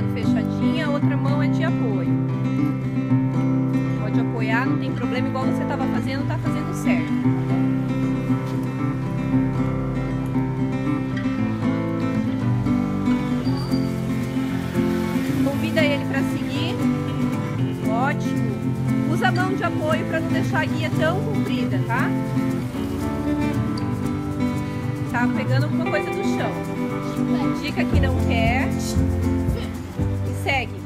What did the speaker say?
lado fechadinha, a outra mão é de apoio. Pode apoiar, não tem problema, igual você estava fazendo, tá fazendo certo. Convida ele para seguir. Ótimo. Usa a mão de apoio para não deixar a guia tão comprida, tá? Tá pegando alguma coisa do chão. Dica que não quer. Segue.